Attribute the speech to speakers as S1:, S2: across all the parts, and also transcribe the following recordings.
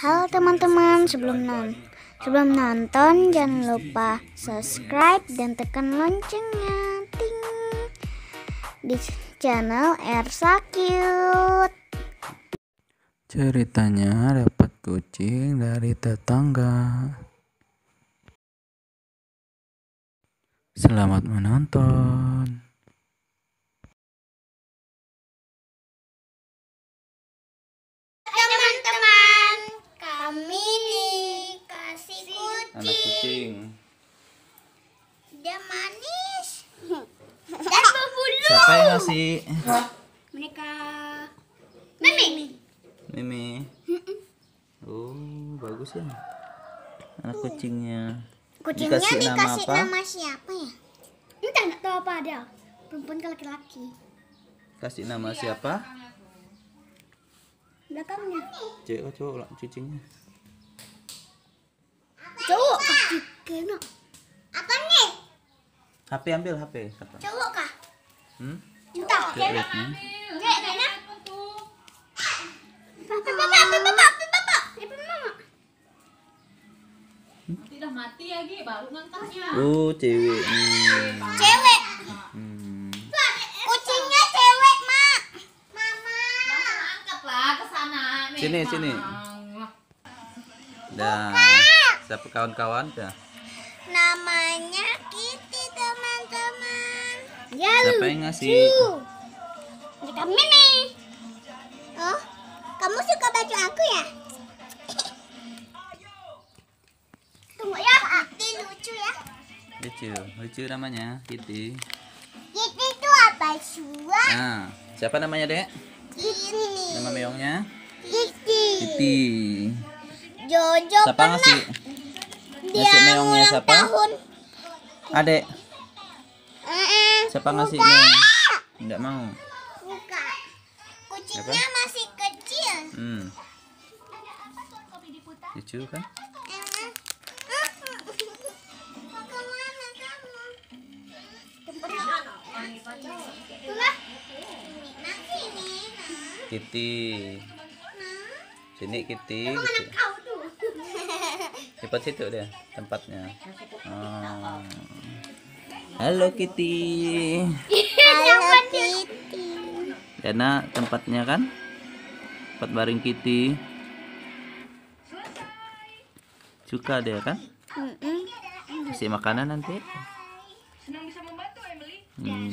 S1: Halo teman-teman, sebelum non sebelum nonton jangan lupa subscribe dan tekan loncengnya. Ting. Di channel Ersa Cute.
S2: Ceritanya dapat kucing dari tetangga. Selamat menonton.
S1: Teman-teman, kami dikasih
S2: Anak
S1: kucing.
S2: kucing.
S1: Dia manis dan berbulu.
S2: Siapa yang ngasih?
S1: Mereka Mimi.
S2: Mimi. Oh, bagus ya. Anak kucingnya.
S1: Kucingnya
S2: Dikasih
S1: dikasih,
S2: nama apa?
S1: nama siapa ya? Entah nggak tahu apa dia. Perempuan ke laki-laki.
S2: Kasih nama siapa?
S1: Belakangnya.
S2: Cewek atau cowok lah kucingnya?
S1: Cowok kaki kena. Apa nih?
S2: HP ambil HP. Kata.
S1: Cowok kah?
S2: Hmm?
S1: Entah.
S2: Cewek liatnya.
S1: Cewek kayaknya. Bapak, bapak, bapak, bapak. Ibu mama.
S3: Tidak mati lagi baru ngangkatnya.
S2: Oh, cewek. Hmm.
S1: Cewek.
S2: Hmm.
S1: Kucingnya cewek, Mak. Mama.
S3: Angkatlah ke sana.
S2: Sini, sini. Dah. Siapa kawan-kawan dah?
S1: Namanya Kitty, teman-teman. Ya,
S2: Siapa yang ngasih?
S1: Kita Mimi. Oh, kamu suka baju aku ya? Tunggu ya, Kitty lucu ya.
S2: Lucu, lucu namanya Kitty.
S1: Kitty itu apa sua?
S2: Nah, siapa namanya dek?
S1: Kitty.
S2: Nama meongnya?
S1: Kitty.
S2: Kitty.
S1: Jojo
S2: Siapa
S1: pernah
S2: ngasih?
S1: dia
S2: ngasih meongnya
S1: ulang
S2: siapa?
S1: tahun.
S2: Adek. Siapa ngasih
S1: buka.
S2: meong? Enggak mau.
S1: Buka. Kucingnya masih kecil.
S2: Hmm. Lucu kan? Kitty. Sini Kitty.
S1: Nah,
S2: Gitu. Cepat situ deh tempatnya. Oh. Halo Kitty.
S1: Halo Kitty.
S2: Dana tempatnya kan? Tempat baring Kitty. Suka dia kan? Kasih makanan nanti. Hmm,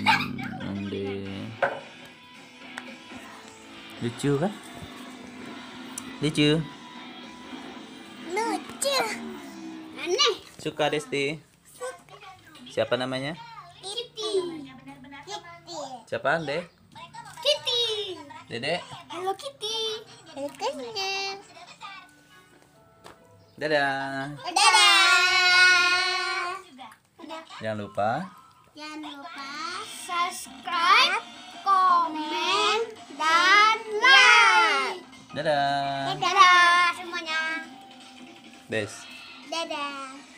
S2: nanti. Lucu kan? Lucu.
S1: Lucu. Aneh.
S2: Suka Desti. Siapa namanya?
S1: Kitty. Kitty.
S2: Siapa Ande?
S1: Kitty.
S2: Dedek.
S1: Halo Kitty. Halo Kitty.
S2: Dadah.
S1: Dadah.
S2: Jangan lupa
S1: Jangan lupa subscribe, komen, dan like.
S2: Dadah.
S1: です。
S2: で
S1: で